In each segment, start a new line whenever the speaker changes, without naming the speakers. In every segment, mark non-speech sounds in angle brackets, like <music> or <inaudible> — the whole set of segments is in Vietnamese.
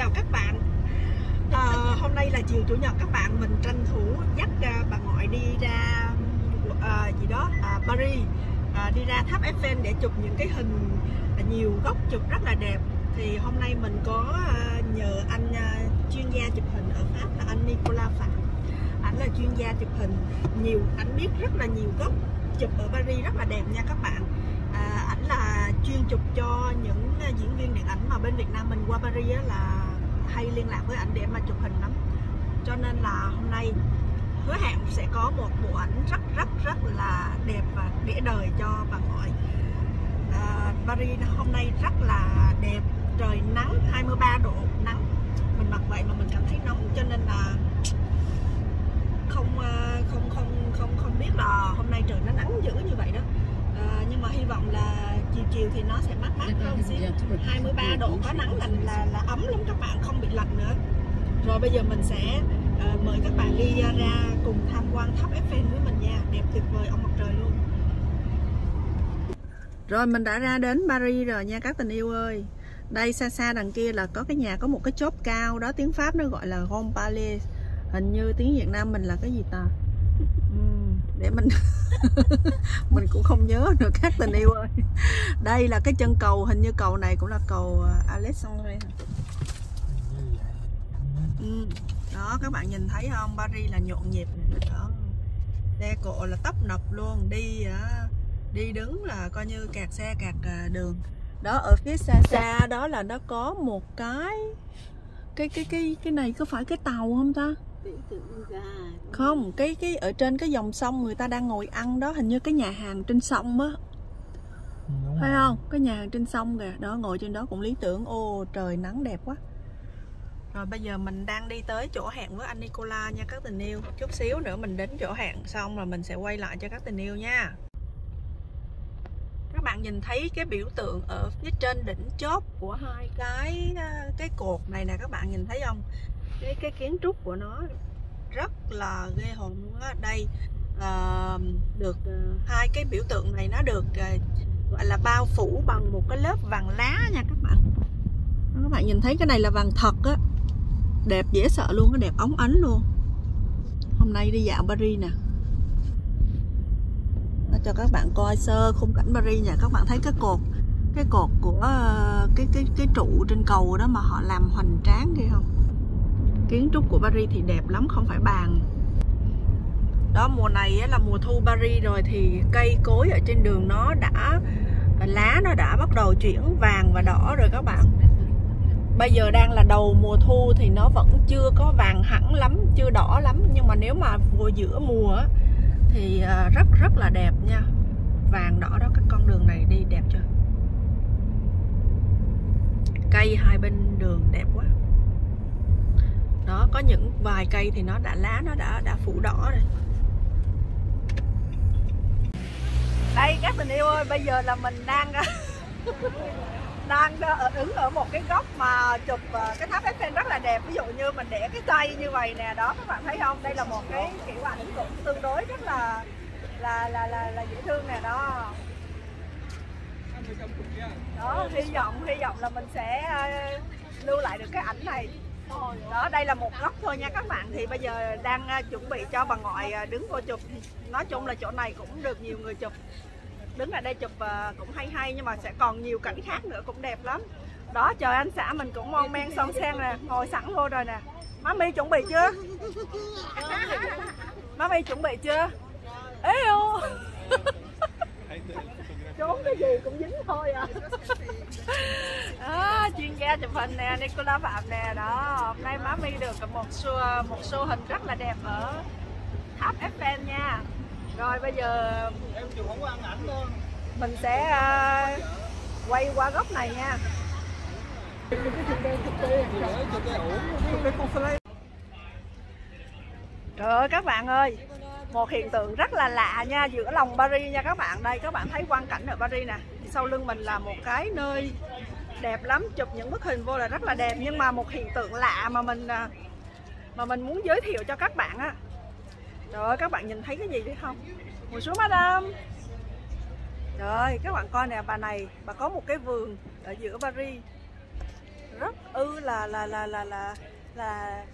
chào các bạn. À, Hôm nay là chiều Chủ nhật các bạn Mình tranh thủ dắt uh, bà ngoại đi ra uh, gì đó uh, Paris. Uh, Đi ra tháp Eiffel để chụp những cái hình uh, nhiều góc chụp rất là đẹp. Thì hôm nay mình có uh, nhờ anh uh, chuyên gia chụp hình ở Pháp là anh Nicolas Phạm. Ảnh là chuyên gia chụp hình. Nhiều, ảnh biết rất là nhiều góc chụp ở Paris rất là đẹp nha các bạn à, ảnh là chuyên chụp cho những à, diễn viên điện ảnh mà bên Việt Nam mình qua Paris á, là hay liên lạc với ảnh để mà chụp hình lắm. Cho nên là hôm nay hứa hẹn sẽ có một bộ ảnh rất rất rất là đẹp và để đời cho bà ngoại. À, Paris hôm nay rất là đẹp trời nắng 23 độ nắng. Mình mặc vậy mà mình cảm thấy nóng cho nên là không à, không không không không biết là hôm nay trời nó nắng dữ như vậy đó à, nhưng mà hy vọng là chiều chiều thì nó sẽ mát mát hơn xíu. 23 độ có nắng là, là là ấm lắm các bạn không bị lạnh nữa. Rồi bây giờ mình sẽ uh, mời các bạn đi ờ, ra cùng tham quan tháp Eiffel với mình nha. Đẹp tuyệt vời ông mặt trời luôn. Rồi mình đã ra đến Paris rồi nha các tình yêu ơi. Đây xa xa đằng kia là có cái nhà có một cái chốt cao đó tiếng Pháp nó gọi là Grand Palais. Hình như tiếng Việt Nam mình là cái gì ta? Để mình <laughs> mình cũng không nhớ được các tình yêu ơi. Đây là cái chân cầu, hình như cầu này cũng là cầu à, Alexandre ừ. đó, các bạn nhìn thấy không? Paris là nhộn nhịp đó. Xe cộ là tấp nập luôn, đi à, đi đứng là coi như kẹt xe, kẹt à, đường. Đó, ở phía xa xa đó là nó có một cái cái cái cái cái này có phải cái tàu không ta? Không cái cái ở trên cái dòng sông người ta đang ngồi ăn đó hình như cái nhà hàng trên sông á. Phải không? Cái nhà hàng trên sông kìa đó ngồi trên đó cũng lý tưởng. Ô trời nắng đẹp quá. Rồi bây giờ mình đang đi tới chỗ hẹn với anh Nicola nha các tình yêu Chút xíu nữa mình đến chỗ hẹn xong rồi mình sẽ quay lại cho các tình yêu nha. Các bạn nhìn thấy cái biểu tượng ở phía trên đỉnh chóp của hai cái cái cột này nè các bạn nhìn thấy không cái, cái kiến trúc của nó rất là ghê hồn luôn á. Đây uh, được uh, hai cái biểu tượng này nó được uh, gọi là bao phủ bằng một cái lớp vàng lá nha các bạn. Các bạn nhìn thấy cái này là vàng thật á. Đẹp dễ sợ luôn nó đẹp óng ánh luôn. Hôm nay đi dạo Paris nè. Nó cho các bạn coi sơ khung cảnh Paris nha. Các bạn thấy cái cột cái cột của cái cái cái trụ trên cầu đó mà họ làm hoành tráng kia không? Kiến trúc của Paris thì đẹp lắm, không phải bàn. Đó, mùa này là mùa thu Paris rồi thì cây cối ở trên đường nó đã, lá nó đã bắt đầu chuyển vàng và đỏ rồi các bạn. Bây giờ đang là đầu mùa thu thì nó vẫn chưa có vàng hẳn lắm, chưa đỏ lắm. Nhưng mà nếu mà vừa giữa mùa thì à, rất rất là đẹp nha. Vàng, đỏ đó, các con đường này đi đẹp chưa? Cây hai bên đường đẹp quá có những vài cây thì nó đã lá nó đã đã phủ đỏ rồi. Đây các tình yêu ơi bây giờ là mình đang <laughs> đang ứng đứng ở một cái góc mà chụp ờ, cái tháp Eiffel rất là đẹp. Ví dụ như mình để cái tay như vậy nè đó các bạn thấy không? Đây là một cái kiểu ảnh cũng tương đối rất là là là là, là dễ thương nè đó. Đó hy vọng hy vọng là mình sẽ ờ, lưu lại được cái ảnh này đó đây là một góc thôi nha các bạn. Thì bây giờ đang chuẩn bị cho bà ngoại đứng vô chụp. Nói chung là chỗ này cũng được nhiều người chụp. Đứng ở đây chụp cũng hay hay nhưng mà sẽ còn nhiều cảnh khác nữa cũng đẹp lắm. Đó chờ anh xã mình cũng mon men son sen nè ngồi sẵn vô rồi nè. Má mi chuẩn bị chưa? <laughs> Má mi chuẩn bị chưa? Yêu <laughs> trốn cái gì cũng dính thôi à. <laughs> Đó, chuyên gia chụp hình nè Nicola Phạm nè đó. Hôm nay má mi được một show một show hình rất là đẹp ở tháp Eiffel nha. Rồi bây giờ
em chụp không có ăn ảnh luôn.
mình sẽ uh, quay qua góc này nha. Trời ơi các bạn ơi một hiện tượng rất là lạ nha, Giữa lòng Paris nha các bạn. Đây, các bạn thấy quang cảnh ở Paris nè. Sau lưng mình là một cái nơi Đẹp lắm, Chụp những bức hình vô là rất là đẹp. Nhưng mà một hiện tượng lạ mà mình à, Mà mình muốn giới thiệu cho các bạn á. Trời ơi, các bạn nhìn thấy cái gì đấy không? Ngồi xuống, madam. Trời ơi, các bạn coi nè, bà này, Bà có một cái vườn ở giữa Paris. Rất ư là là là là là là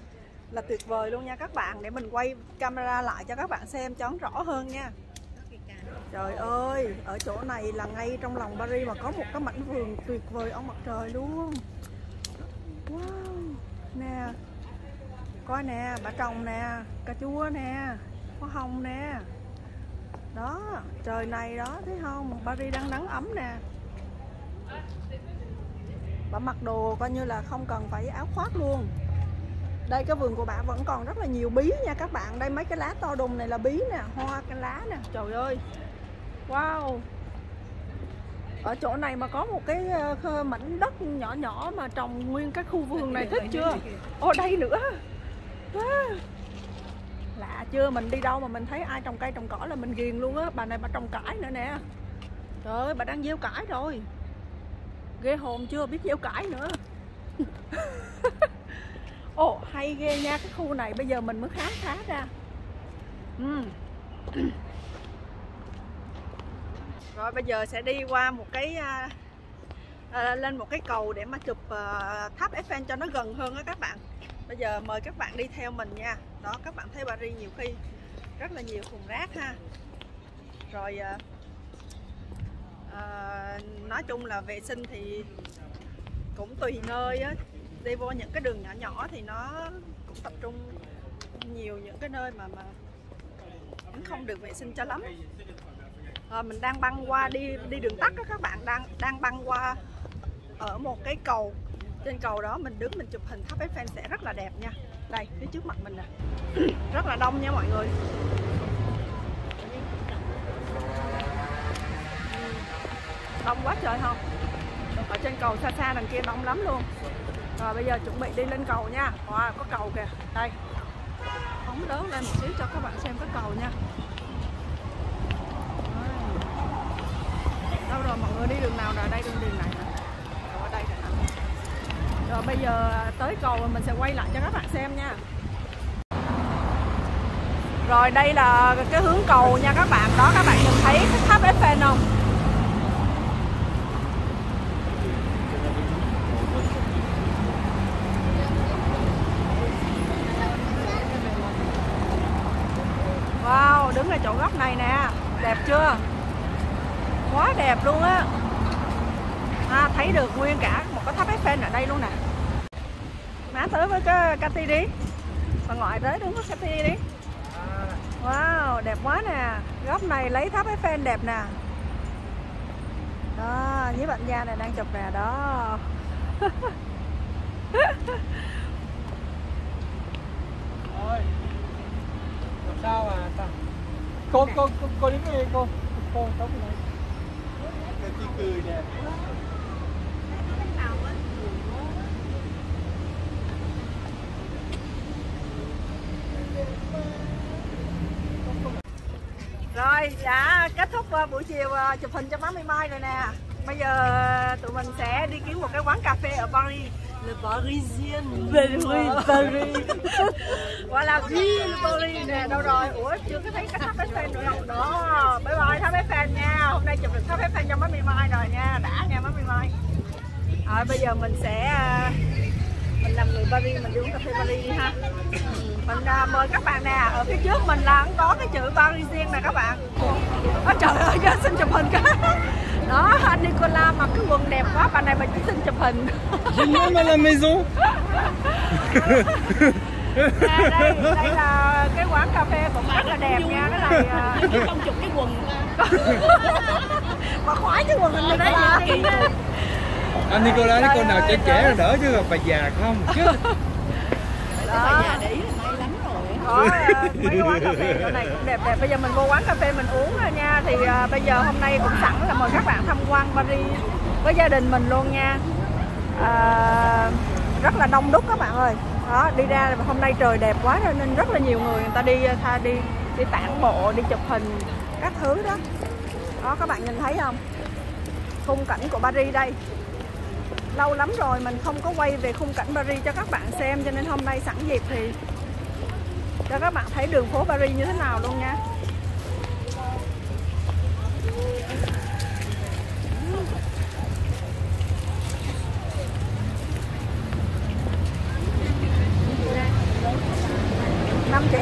là tuyệt vời luôn nha. Các bạn, để mình quay camera lại cho các bạn xem cho rõ hơn nha. Trời ơi, ở chỗ này là ngay trong lòng Paris mà có một cái mảnh vườn tuyệt vời ông mặt trời luôn. Wow, nè. Coi nè bà trồng nè, cà chua nè, hoa hồng nè. Đó, trời này đó, thấy không? Paris đang nắng ấm nè. Bà mặc đồ coi như là không cần phải áo khoác luôn đây, cái vườn của bà vẫn còn rất là nhiều bí nha các bạn. Đây, mấy cái lá to đùng này là bí nè, hoa cái lá nè. Trời ơi. Wow. Ở chỗ này mà có một cái ờ, mảnh đất nhỏ nhỏ mà trồng nguyên cái khu vườn này thích chưa? Ô, đây nữa. Wow. lạ chưa? Mình đi đâu mà mình thấy ai trồng cây trồng cỏ là mình ghiền luôn á. Bà này bà trồng cải nữa nè. Trời ơi, bà đang gieo cải rồi. Ghê hồn chưa? Biết gieo cải nữa. <laughs> ồ oh, hay ghê nha cái khu này bây giờ mình mới khám phá ra. Uhm. rồi bây giờ sẽ đi qua một cái uh, uh, lên một cái cầu để mà chụp uh, tháp Eiffel cho nó gần hơn đó các bạn. Bây giờ mời các bạn đi theo mình nha. Đó các bạn thấy Paris nhiều khi rất là nhiều thùng rác ha. Rồi uh, uh, nói chung là vệ sinh thì cũng tùy nơi á đi vô những cái đường nhỏ nhỏ thì nó cũng tập trung nhiều những cái nơi mà mà cũng không được vệ sinh cho lắm. À, mình đang băng qua đi đi đường tắt đó các bạn đang đang băng qua ở một cái cầu. Trên cầu đó mình đứng mình chụp hình tháp Eiffel sẽ rất là đẹp nha. Đây phía trước mặt mình nè. <clears throat> Rất là đông nha mọi người. Đông quá trời không? Ở trên cầu xa xa đằng kia đông lắm luôn rồi bây giờ chuẩn bị đi lên cầu nha. Wow, có cầu kìa. Đây. Phóng lớn lên một xíu cho các bạn xem cái cầu nha. Đâu rồi mọi người đi đường nào rồi đây đường đường này rồi ở đây rồi, rồi bây giờ tới cầu mình sẽ quay lại cho các bạn xem nha. Rồi đây là cái hướng cầu nha các bạn. Đó các bạn nhìn thấy cái tháp Eiffel không Wow, đứng ở chỗ góc này nè Đẹp chưa Quá đẹp luôn á. À, Thấy được nguyên cả một cái tháp Eiffel ở đây luôn nè. Má tới với cái Cathy đi. Bà ngoại tới đứng với Cathy đi. Wow, đẹp quá nè. Góc này lấy tháp Eiffel đẹp nè. Đó, với bạn gia này đang chụp nè đó.
Ôi sao à sao cô cô cô, cô đứng đây cô. Cô sống này cười nè.
Rồi, đã kết thúc ờ, buổi chiều ờ, chụp hình cho má Mai Mai rồi nè. Bây giờ tụi mình sẽ đi kiếm một cái quán cà phê ở Paris. Le Parisien Paris, Paris. Gọi là Ville Paris nè, đâu rồi? Ủa, chưa có thấy cái tháp Eiffel nữa đâu. Đó, bye bye tháp Eiffel nha. Hôm nay chụp được tháp Eiffel cho má Mai Mai rồi nha. Đã nha má Mai. Mai Rồi, bây giờ mình sẽ à, mình làm người Paris, mình đi uống cà phê Paris đi ha. Mình uh, mời các bạn nè. Ở phía trước mình là có cái chữ Parisien nè các bạn. Ôi, trời ơi xin chụp hình cái đó anh Nicola mặc cái quần đẹp quá bà này bà chỉ xin chụp hình.
Même à la maison
à, đây đây là cái quán cà phê cũng rất là đẹp nha cái này
chứ không chụp cái quần.
Bà khoái cái quần mình đấy
Anh Nicola nói con nào trẻ trẻ là đỡ chứ bà già không? Chứ
bà già để ý là
mấy quán cà phê chỗ này cũng đẹp đẹp. Bây giờ mình vô quán cà phê mình uống rồi nha. Thì uh, bây giờ hôm nay cũng sẵn là mời các bạn tham quan Paris với gia đình mình luôn nha. Uh, rất là đông đúc các bạn ơi. Đó đi ra hôm nay trời đẹp quá rồi nên rất là nhiều người người ta đi tha đi đi tản bộ đi chụp hình các thứ đó. Đó các bạn nhìn thấy không? Khung cảnh của Paris đây. Lâu lắm rồi mình không có quay về khung cảnh Paris cho các bạn xem cho nên hôm nay sẵn dịp thì cho các bạn thấy đường phố Paris như thế nào luôn nha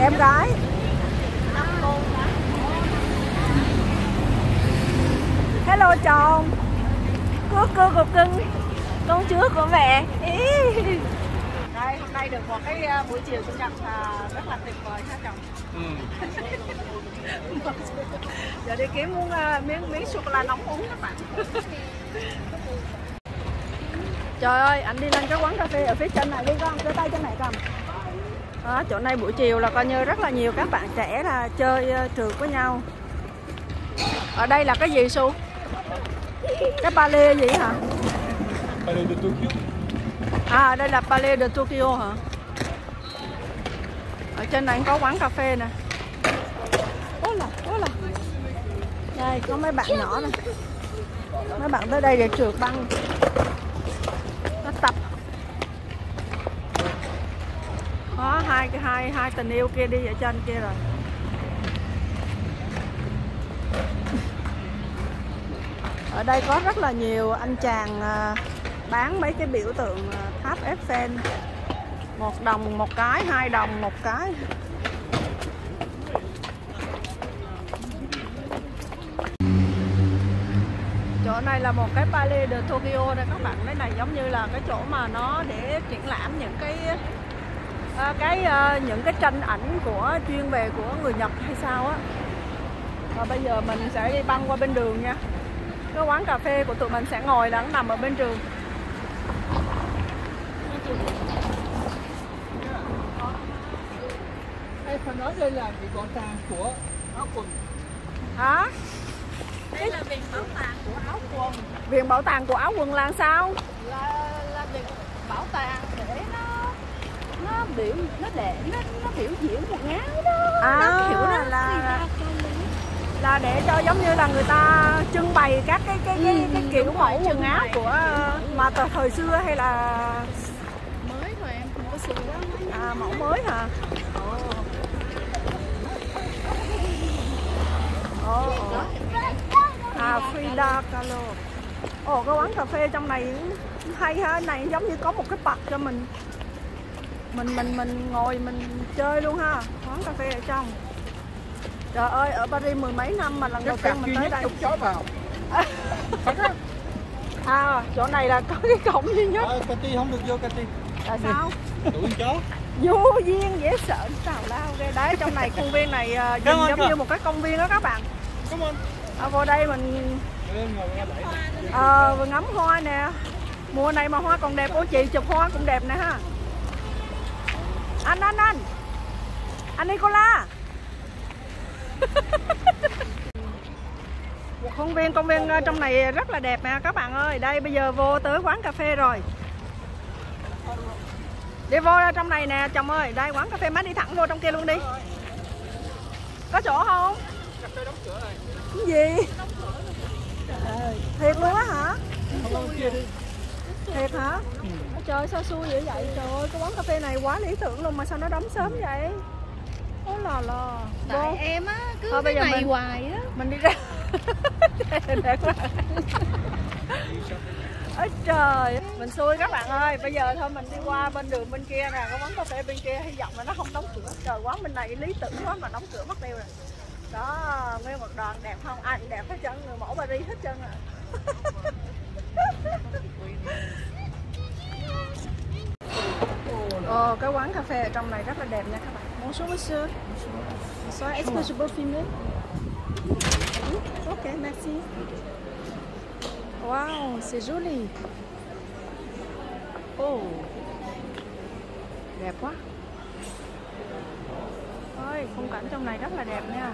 em gái hello chồng cưa cưa cục cưng công chúa của mẹ Ý. đây hôm nay được một cái uh, buổi chiều chủ nhật uh, rất là tuyệt vời ha chồng
Ừ.
giờ đi kiếm muốn uh, miếng miếng sô cô la nóng uống các bạn. <laughs> Trời ơi anh đi lên cái quán cà phê ở phía trên này đi con đưa tay trên này cầm. Đó, chỗ này buổi chiều là coi như rất là nhiều các bạn trẻ là chơi uh, trượt với nhau. Ở đây là cái gì su? Cái ba lê gì hả?
Palais de Tokyo.
à đây là Palais de Tokyo hả? Ở trên này có quán cà phê nè ố là ố là đây, có mấy bạn nhỏ nè mấy bạn tới đây để trượt băng. Nó tập. Có hai cái hai hai tình yêu kia đi ở trên kia rồi. Ở đây có rất là nhiều anh chàng à, bán mấy cái biểu tượng à, tháp Eiffel một đồng, một cái, hai đồng, một cái. Chỗ này là một cái Palais de Tokyo đây các bạn. Cái này giống như là cái chỗ mà nó để triển lãm những cái à, cái à, những cái tranh ảnh của chuyên về của người Nhật hay sao á. Và bây giờ mình sẽ đi băng qua bên đường nha. Cái quán cà phê của tụi mình sẽ ngồi là nằm ở bên trường.
Em phải nói đây là cái bảo tàng của áo quần.
hả
Đây là viện bảo tàng của áo quần.
Viện bảo tàng của áo quần là sao?
Là là viện bảo tàng để nó nó biểu nó để nó nó biểu diễn quần áo đó.
À,
nó kiểu đó
là- là- là để cho giống như là người ta trưng bày các cái cái cái,
Ừ,
cái kiểu
đúng
mẫu quần áo
bày.
của ờ, mà từ thời xưa hay là
mới thôi em không có xưa quá
à, mẫu mới hả? Ồ. Ồ, ồ. À Frida Kahlo. Ồ cái quán cà phê trong này hay ha, này giống như có một cái bậc cho mình mình mình mình ngồi mình chơi luôn ha. Quán cà phê ở trong. Trời ơi, ở Paris mười mấy năm mà lần đầu tiên mình tới đây.
chống chó vào. <laughs>
À, chỗ này là có cái cổng duy nhất.
Cà ti không được vô ti.
Là sao?
Tụi chó.
Vô duyên dễ sợ tào lao ghê đấy. Trong này công viên này
Cảm ơn
giống
cô.
như một cái công viên đó các bạn.
Come on.
À, vô đây mình ờ, à, vừa ngắm hoa nè. Mùa này mà hoa còn đẹp cô chị chụp hoa cũng đẹp nè ha. Anh anh anh. Anh Nicola. <laughs> Công viên công viên ờ, trong này rất là đẹp nè các bạn ơi. Đây bây giờ vô tới quán cà phê rồi. Đi vô ra trong này nè chồng ơi. Đây quán cà phê má đi thẳng vô trong kia luôn đi. Có chỗ không?
Cà phê đóng cửa rồi.
Cái gì? Trời Thiệt luôn á hả? Thiệt hả? Trời sao xui dữ vậy? Trời ơi, cái quán cà phê này quá lý tưởng luôn mà sao nó đóng sớm vậy? Ôi là là.
tại
Vô,
em á cứ
Thôi, bây
cái
giờ
này
mình-
hoài á
mình đi ra. <laughs> Đẹp quá. Ôi trời, mình xui các bạn ơi. Bây giờ thôi mình đi qua bên đường bên kia nè, có quán cà phê bên kia hy vọng là nó không đóng cửa. Trời quán bên này lý tưởng quá mà đóng cửa mất tiêu rồi. Một đoàn đẹp không? Ai cũng đẹp hết trơn, người mẫu Paris hết trơn à. <laughs> Ồ, cái quán cà phê ở trong này rất là đẹp nha các bạn. Bonjour monsieur. Bonsoir, est-ce que je peux filmer? Ok, merci. Wow, c'est joli. Oh, đẹp quá. Ôi, khung cảnh trong này rất là đẹp nha.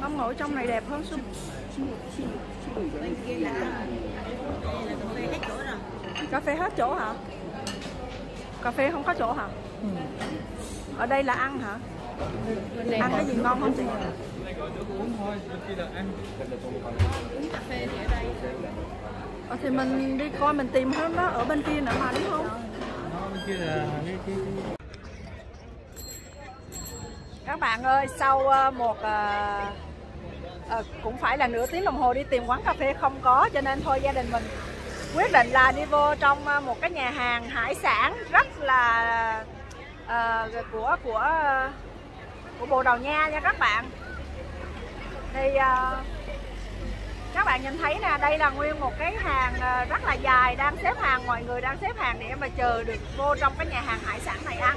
Mong ngồi trong này đẹp hơn Xuân. Cà phê hết chỗ hả? Cà phê không có chỗ hả? Ở đây là ăn hả? Ăn cái gì ngon không chị?
Uống thôi, bên kia là ăn.
cà phê thì ở đây
Ờ, thì mình đi coi mình tìm hơn đó ở bên kia nữa mà đúng không?
Là cái cái
Các bạn ơi, sau à, một à, à, cũng phải là nửa tiếng đồng hồ đi tìm quán cà phê không có cho nên thôi gia đình mình quyết định là đi vô trong à, một cái nhà hàng hải sản rất là à, của của à, của Bồ Đào Nha nha các bạn. Thì à, các bạn nhìn thấy nè, đây là nguyên một cái hàng ờ, rất là dài, đang xếp hàng, mọi người đang xếp hàng để mà chờ được vô trong cái nhà hàng hải sản này ăn.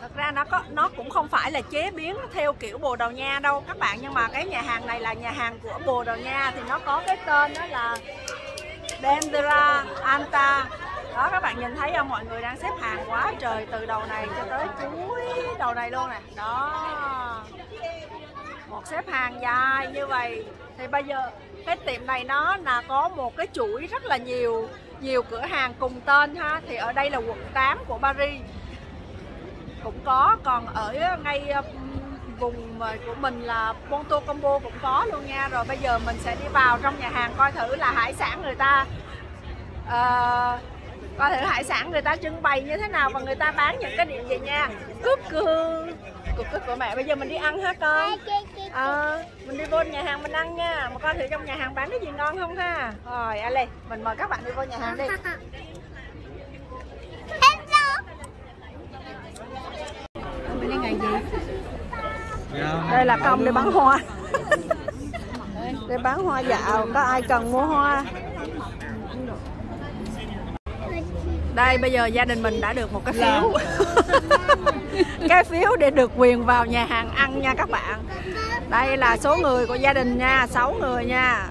Thật ra nó có, nó cũng không phải là chế biến theo kiểu Bồ Đào Nha đâu các bạn, nhưng mà cái nhà hàng này là nhà hàng của Bồ Đào Nha, thì nó có cái tên đó là Dendera Anta đó, các bạn nhìn thấy không? Mọi người đang xếp hàng quá trời từ đầu này cho tới cuối đầu này luôn nè. Đó một xếp hàng dài như vậy. Thì bây giờ cái tiệm này nó là có một cái chuỗi rất là nhiều nhiều cửa hàng cùng tên ha. Thì ở đây là quận 8 của Paris. Cũng có còn ở ngay vùng của mình là Ponto Combo cũng có luôn nha. Rồi bây giờ mình sẽ đi vào trong nhà hàng coi thử là hải sản người ta uh, coi thử hải sản người ta trưng bày như thế nào và người ta bán những cái điểm gì nha. Cướp cưng cục cức của mẹ. Bây giờ mình đi ăn ha con. À, mình đi vô nhà hàng mình ăn nha. Mà con thử trong nhà hàng bán cái gì ngon không ha? Rồi Ale mình mời các bạn đi vô nhà hàng đi. Đây ngày gì đây là công để bán hoa. Để bán hoa dạo có ai cần mua hoa? Đây bây giờ gia đình mình đã được một cái phiếu <laughs> cái phiếu để được quyền vào nhà hàng ăn nha các bạn. Đây là số người của gia đình nha 6 người nha.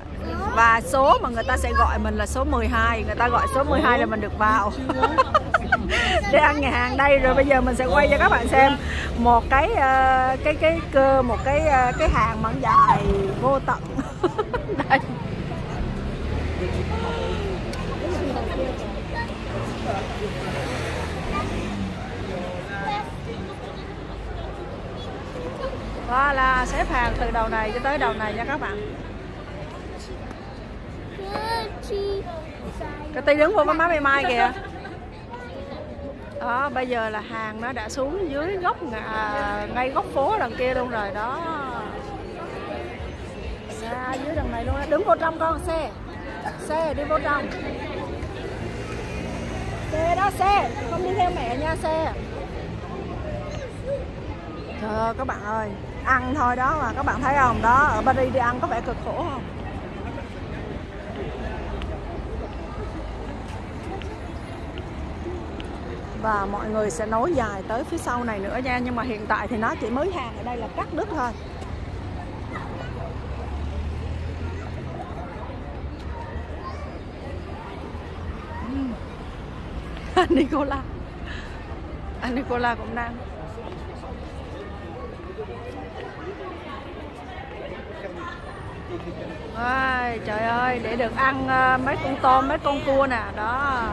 Và số mà người ta sẽ gọi mình là số 12 người ta gọi số 12 là mình được vào. <laughs> Để ăn nhà hàng đây rồi bây giờ mình sẽ quay cho các bạn xem một cái uh, cái cái cơ một cái uh, cái hàng mảng dài vô tận. <laughs> Đây. Đó là xếp hàng từ đầu này cho tới đầu này nha các bạn. Cái tay đứng vô má mai mai kìa. Đó bây giờ là hàng nó đã xuống dưới góc à, ngay góc phố đằng kia luôn rồi đó. Ra dưới đằng này luôn đó. đứng vô trong con xe. Xe đi vô trong. Xe đó xe. Không đi theo mẹ nha xe. Trời ơi các bạn ơi ăn thôi đó. Mà các bạn thấy không? Đó, ở Paris đi ăn có vẻ cực khổ không? Và mọi người sẽ nối dài tới phía sau này nữa nha. Nhưng mà hiện tại thì nó chỉ mới hàng ở đây là cắt đứt thôi. Ừ. <laughs> Anh Nicola. Anh Nicola cũng đang. Ôi, trời ơi để được ăn ờ, mấy con tôm mấy con cua nè đó.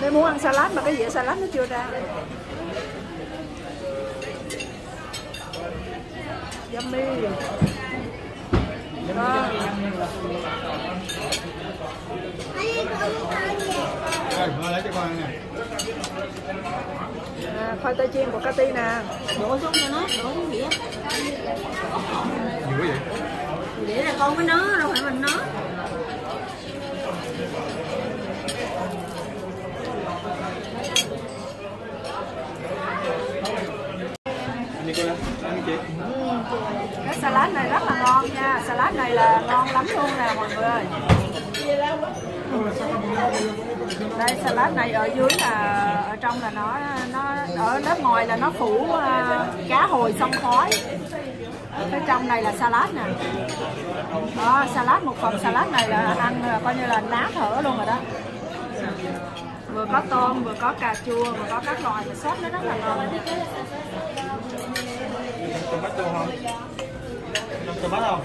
Đây muốn ăn salad mà cái dĩa salad nó chưa ra. Yummy
lấy cho con
à, khoai tây chiên của Cathy nè
đổ xuống cho nó đổ xuống dĩa
Nhiều vậy?
để là con với nó đâu phải mình nó
ăn chị
cái salad này rất là ngon nha. Salad này là ngon lắm luôn nè mọi người ơi. Đây salad này ở dưới là ở trong là nó nó ở lớp ngoài là nó phủ uh, cá hồi xong khói. Cái trong này là salad nè. Đó salad một phần salad này là ăn à, coi như là ná thở luôn rồi đó. Vừa có tôm vừa có cà chua vừa có các loại. Sốt nó rất là ngon.
Không? Tomato không?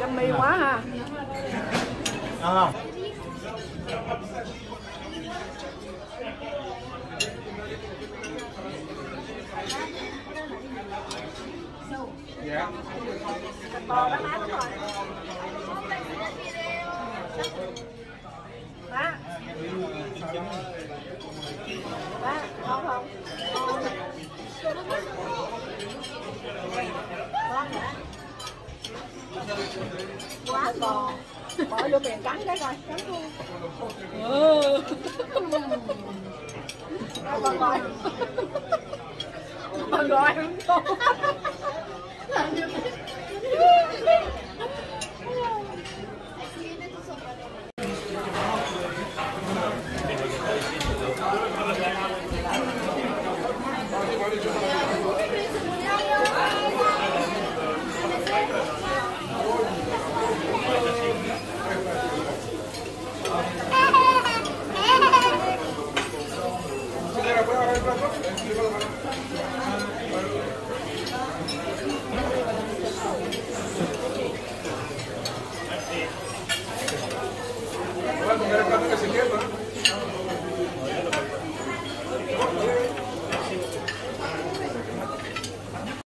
yummy quá ha
Ăn không? Dạ
bò đó má đúng rồi má má bò bỏ vô miệng cắn cái coi cắn luôn ừ mà gọi gọi không